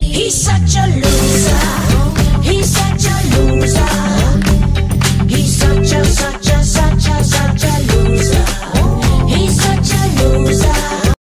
He's such a loser. He's such a loser.